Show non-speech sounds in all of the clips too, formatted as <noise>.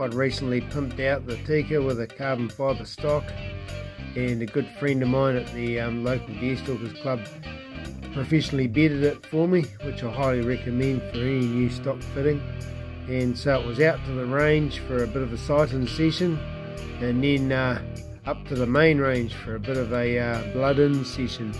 I'd recently pumped out the Tikka with a carbon fibre stock and a good friend of mine at the um, local Deerstalkers Club professionally bedded it for me which I highly recommend for any new stock fitting and so it was out to the range for a bit of a sighting session and then uh, up to the main range for a bit of a uh, blood in session.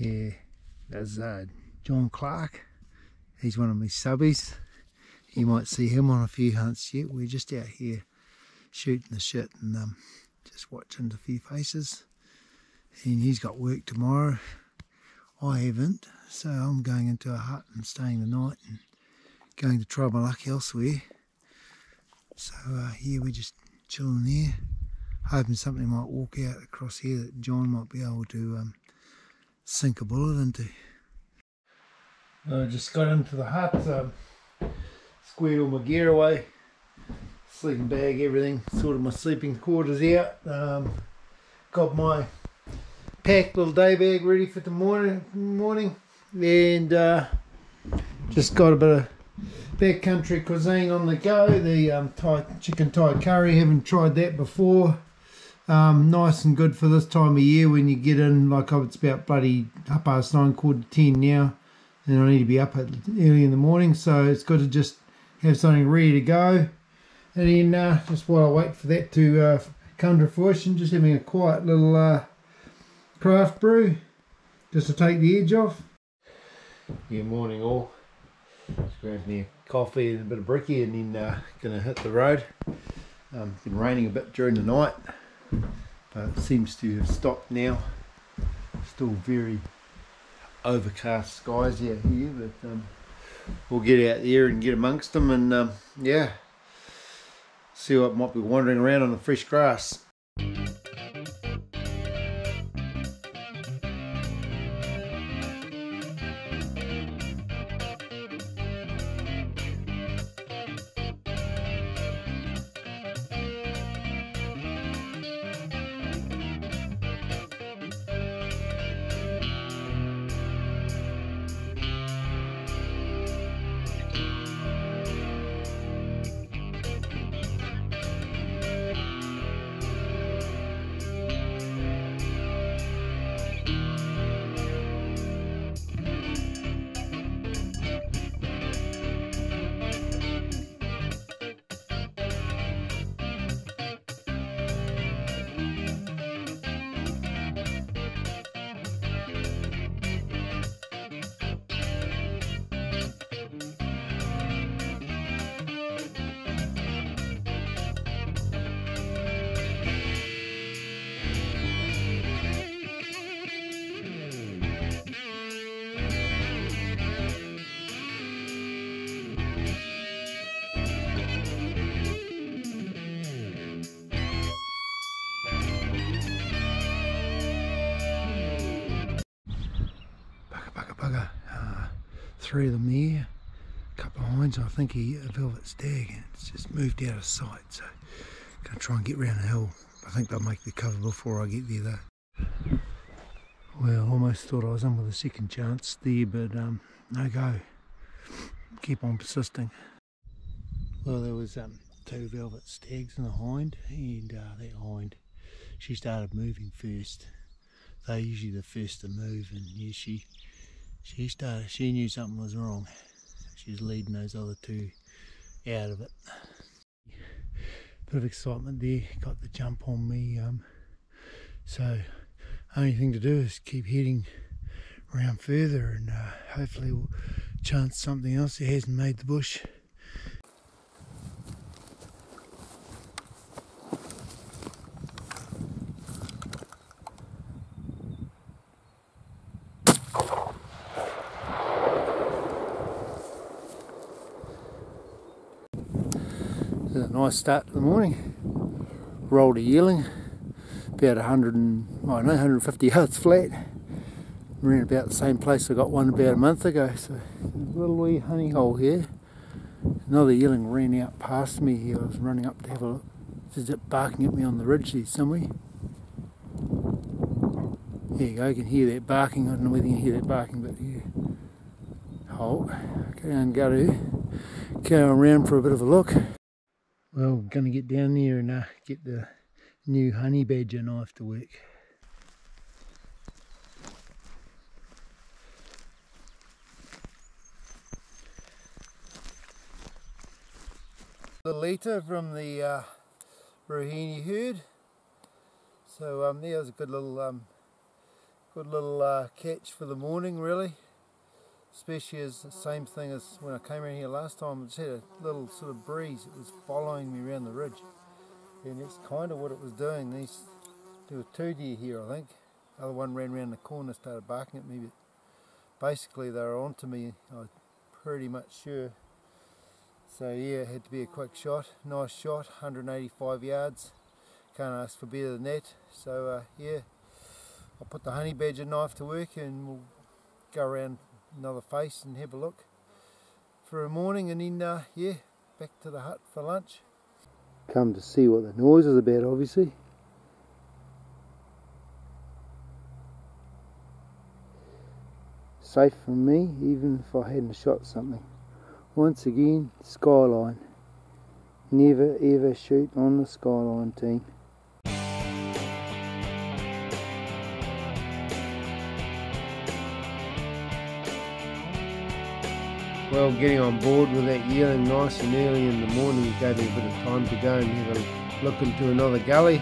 Yeah, that's uh, John Clark. He's one of my subbies. You might see him on a few hunts yet. We're just out here shooting the shit and um, just watching a few faces. And he's got work tomorrow. I haven't, so I'm going into a hut and staying the night and going to try my luck elsewhere. So uh, yeah, we're just chilling there, hoping something might walk out across here that John might be able to um, sink a bullet into. I just got into the hut, um, squared all my gear away, sleeping bag, everything, sorted my sleeping quarters out, um, got my packed little day bag ready for the morning, morning and uh, just got a bit of backcountry cuisine on the go, the um, Thai, chicken Thai curry, haven't tried that before. Um, nice and good for this time of year when you get in, like oh, it's about bloody half past nine, quarter to ten now, and I need to be up at early in the morning, so it's good to just have something ready to go. And then uh, just while I wait for that to uh, come to fruition, just having a quiet little uh, craft brew, just to take the edge off. Good morning all. Just grab me a coffee and a bit of brekkie and then uh, gonna hit the road. Um, it's been raining a bit during the night but it seems to have stopped now. Still very overcast skies out here but um, we'll get out there and get amongst them and um, yeah see what might be wandering around on the fresh grass three of them there, a couple of hinds, I think he, a velvet stag, and it's just moved out of sight. So, gonna try and get round the hill. I think they'll make the cover before I get there though. Well, almost thought I was in with a second chance there, but um, no go. Keep on persisting. Well, there was um, two velvet stags in the hind, and uh, that hind, she started moving first. They're usually the first to move, and yeah, she she started, she knew something was wrong. She's leading those other two out of it. Bit of excitement there, got the jump on me. Um, so only thing to do is keep heading around further and uh, hopefully we'll chance something else that hasn't made the bush. Nice start to the morning. Rolled a yearling, about 100 and, I know, 150 yards flat. Ran about the same place I got one about a month ago. So a little wee honey hole here. Another yearling ran out past me here. I was running up to have a look. Is it barking at me on the ridge there somewhere? There you go, I can hear that barking. I don't know whether you can hear that barking, but yeah. Halt. Okay, and go to go around for a bit of a look. Well, we're going to get down there and uh, get the new honey badger knife to work. The litre from the uh, Ruahine herd. So um, there was a good little um, good little uh, catch for the morning really. Especially as the same thing as when I came around here last time, it just had a little sort of breeze. It was following me around the ridge. And that's kind of what it was doing. These, there were two deer here I think. The other one ran around the corner started barking at me. But basically they were onto me, I'm pretty much sure. So yeah, it had to be a quick shot, nice shot, 185 yards. Can't ask for better than that. So uh, yeah, I'll put the honey badger knife to work and we'll go around another face and have a look for a morning and then uh, yeah, back to the hut for lunch. Come to see what the noise is about obviously. Safe from me even if I hadn't shot something. Once again, skyline. Never ever shoot on the skyline team. Well, getting on board with that yearling nice and early in the morning gave me a bit of time to go and have a look into another gully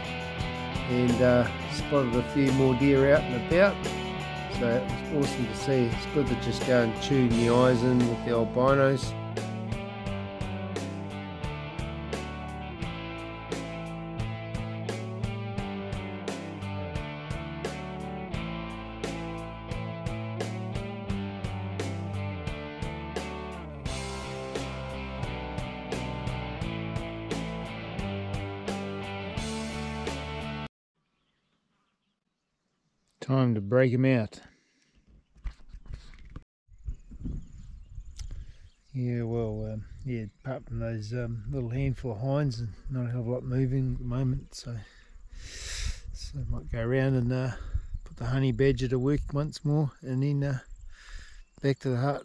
and uh, spotted a few more deer out and about. So it was awesome to see. It's good to just go and tune the eyes in with the albinos. Time to break him out. Yeah, well, um, yeah, apart from those um, little handful of hinds, and not a hell of a lot moving at the moment, so, so might go around and uh, put the honey badger to work once more, and then uh, back to the hut.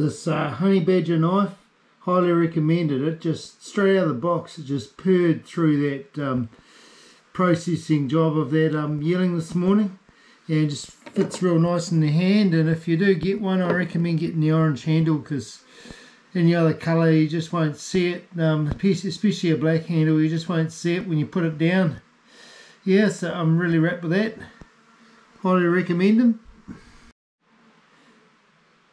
This uh, honey badger knife, highly recommended it. Just straight out of the box, it just purred through that um, processing job of that um, yearling this morning. And just fits real nice in the hand. And if you do get one, I recommend getting the orange handle because any other colour you just won't see it. Um, especially a black handle, you just won't see it when you put it down. Yeah, so I'm really wrapped with that. Highly recommend them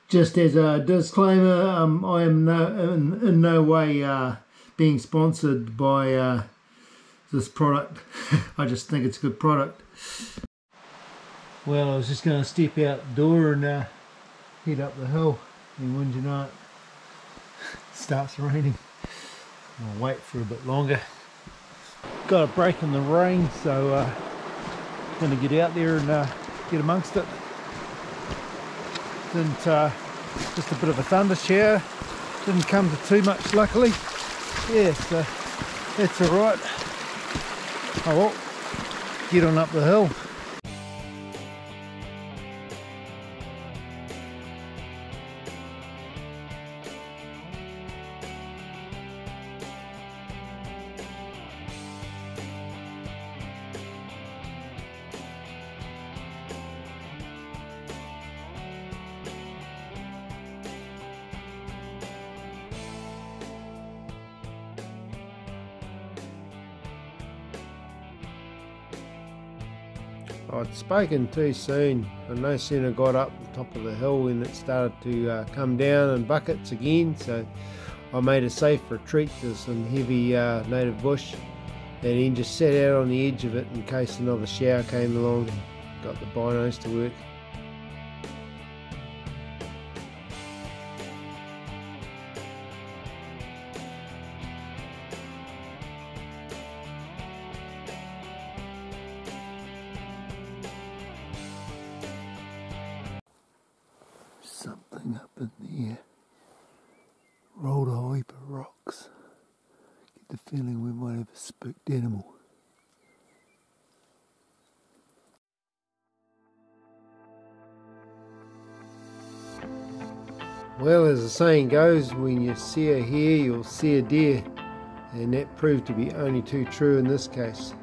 just as a disclaimer, um, I am no, in, in no way uh, being sponsored by uh, this product. <laughs> I just think it's a good product. Well, I was just going to step out the door and uh, head up the hill. And when you know it, starts raining. I'll wait for a bit longer. Got a break in the rain, so uh, going to get out there and uh, get amongst it didn't uh, just a bit of a thunder shower didn't come to too much luckily. Yeah so that's all right. Oh well get on up the hill I'd spoken too soon. I no sooner got up the top of the hill when it started to uh, come down in buckets again. So I made a safe retreat to some heavy uh, native bush and then just sat out on the edge of it in case another shower came along and got the binos to work. Well, as the saying goes, when you see a hare, you'll see a deer. And that proved to be only too true in this case.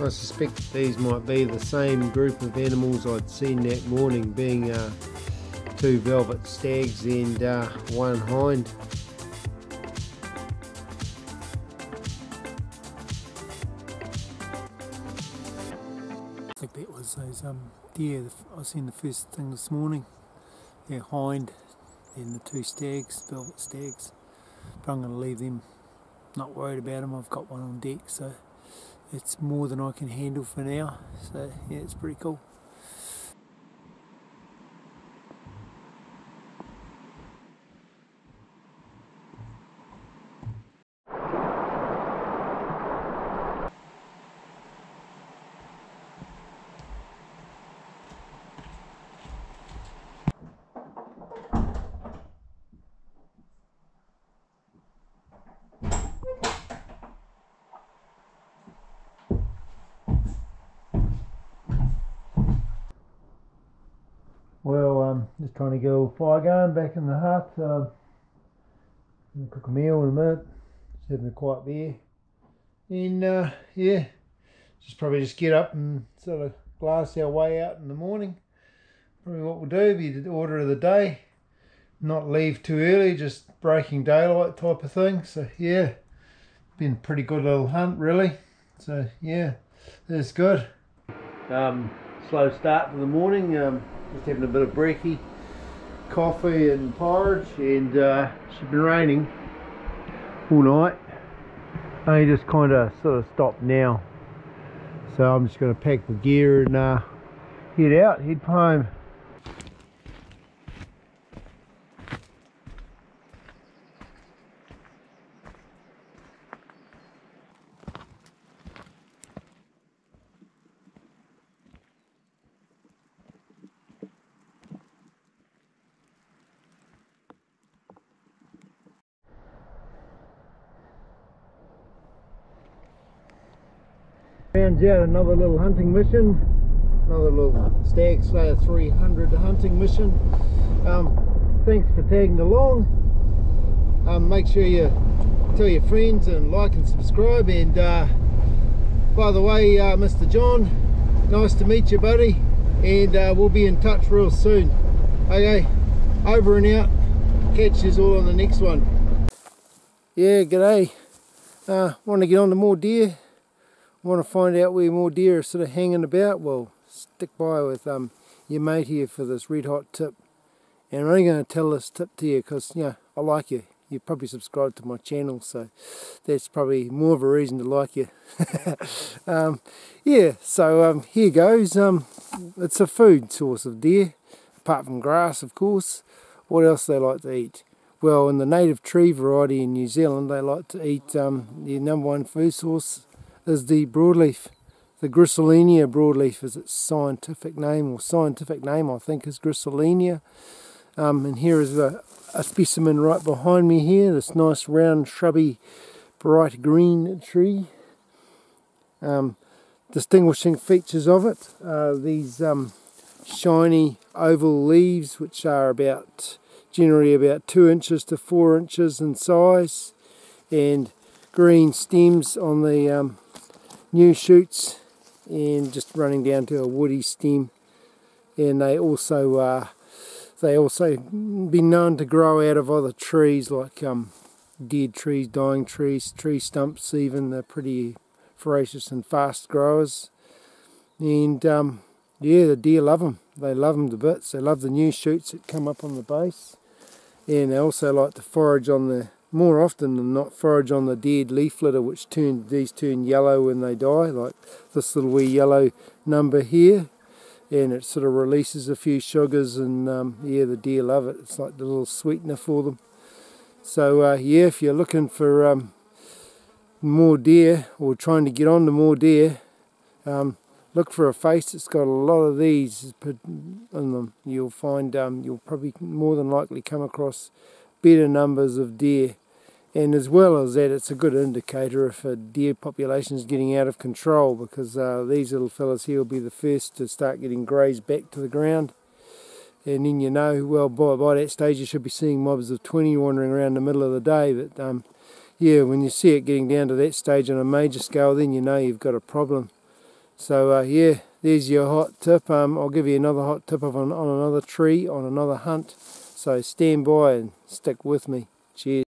I suspect these might be the same group of animals I'd seen that morning, being uh, two velvet stags and uh, one hind. I think that was those um, deer I seen the first thing this morning. Their hind and the two stags, velvet stags. But I'm going to leave them. Not worried about them. I've got one on deck, so it's more than I can handle for now. So yeah, it's pretty cool. Well, um, just trying to a fire going back in the hut. Um, cook a meal in a minute. Just having a quiet beer. And uh, yeah, just probably just get up and sort of glass our way out in the morning. Probably what we'll do be the order of the day. Not leave too early, just breaking daylight type of thing. So yeah, been pretty good little hunt really. So yeah, that's good. Um, slow start to the morning. Um, just having a bit of brekkie, coffee and porridge and uh, it's been raining all night. Only just kind of sort of stopped now. So I'm just going to pack the gear and uh, head out, head home. Rounds out another little hunting mission. Another little Stag Slayer 300 hunting mission. Um, thanks for tagging along. Um, make sure you tell your friends and like and subscribe. And uh, by the way, uh, Mr. John, nice to meet you, buddy. And uh, we'll be in touch real soon. Okay, over and out. Catch you all on the next one. Yeah, g'day. Uh, want to get on to more deer want to find out where more deer are sort of hanging about, well, stick by with um, your mate here for this red hot tip. And I'm only going to tell this tip to you because, you know, I like you. You probably subscribe to my channel, so that's probably more of a reason to like you. <laughs> um, yeah, so um, here goes. Um, it's a food source of deer, apart from grass, of course. What else they like to eat? Well, in the native tree variety in New Zealand, they like to eat um, the number one food source is the broadleaf. The Griselinia broadleaf is its scientific name, or scientific name I think is Griselinia. Um, and here is a, a specimen right behind me here, this nice round shrubby bright green tree. Um, distinguishing features of it are these um, shiny oval leaves which are about generally about two inches to four inches in size and green stems on the um, new shoots and just running down to a woody stem and they also uh, they also been known to grow out of other trees like um, dead trees, dying trees, tree stumps even. They're pretty voracious and fast growers. And um, yeah, the deer love them. They love them to bits. They love the new shoots that come up on the base. And they also like to forage on the, more often than not, forage on the dead leaf litter, which turn, these turn yellow when they die, like this little wee yellow number here. And it sort of releases a few sugars and um, yeah the deer love it. It's like the little sweetener for them. So uh, yeah if you're looking for um, more deer or trying to get on to more deer um, look for a face that's got a lot of these in them. You'll find um, you'll probably more than likely come across better numbers of deer and as well as that it's a good indicator if a deer population is getting out of control because uh, these little fellas here will be the first to start getting grazed back to the ground. And then you know well by, by that stage you should be seeing mobs of 20 wandering around the middle of the day. But um, yeah when you see it getting down to that stage on a major scale then you know you've got a problem. So uh, yeah there's your hot tip. Um, I'll give you another hot tip of on, on another tree on another hunt. So stand by and stick with me. Cheers